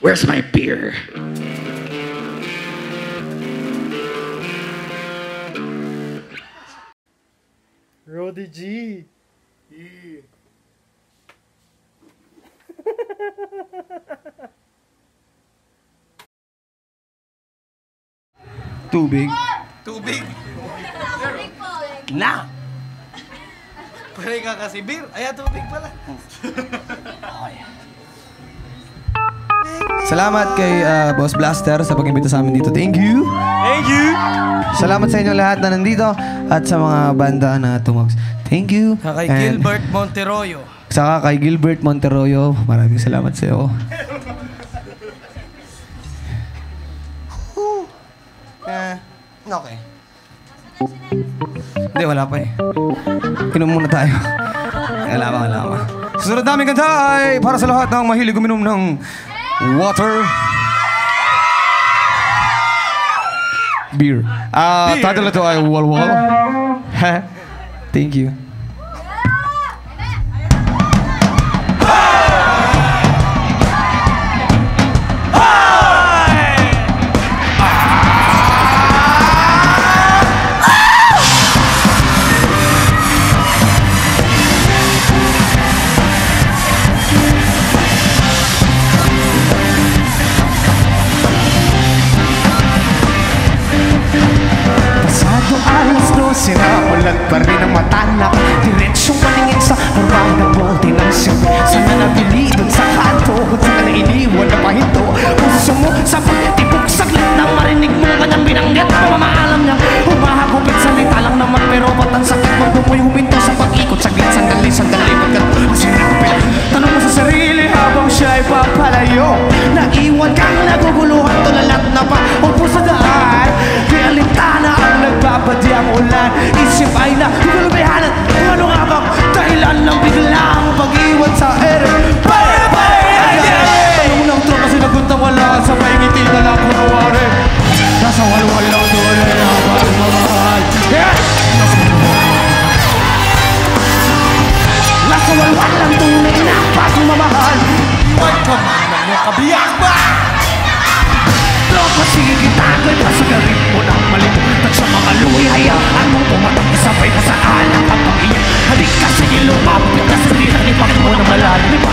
Where's my beer? Roddy G. Too big. Too big. Nah. Pwede ka kasi beer. Ayan, tubig pala. oh, yeah. Salamat kay ah, Boss Blaster sa pag-imbita sa amin dito. Thank you. Thank you! Salamat sa inyo lahat na nandito at sa mga banda na tumags. Thank you. Kay And Gilbert Monteroyo. Saka kay Gilbert Monteroyo. Maraming salamat sa iyo. Eh, okay. Hindi, wala pa eh. Inom muna tayo. Wala pa, wala pa. Susunod namin kanta ay para sa lahat ng mahilig uminom ng water, beer. Uh, beer. Tattoo to ay wal wal. Thank you. Na ulat pa rin ang matanak Diretsong paningin sa formahe ng bote ng sipi Sana nabili dun sa kanto Saka na iniwan na pahinto. Puso mo sa pagtitibok saglit na marinig mo kanyang binanggit. Pamamaalam niya humahagupit salita lang naman Pero ba't ang sakit mo? Bumoy huminto dahilan ng biglang pag-iwan sa ere Para ba Tanong lang to kasi nagkuntawalaan Sa ngiti na lang kunawari Nasa walwal lang doon ay napagmamahal Yeah! Nasa walwal lang tunay na pagmamahal Iwan ka man ng mga kabiyak ba? Tropa sige kita Kaya pasagarin mo ng malimutan sa mga luwi Hayaan mo pumatak Isabay mo sa alak ang pag-iyak Halika sa yellow map Kita sa tira ni Panginoon ang malalim.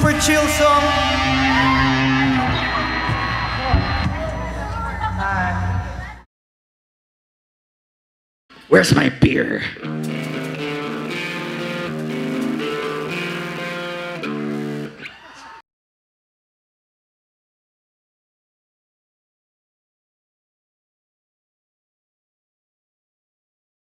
Super chill song. Where's my beer?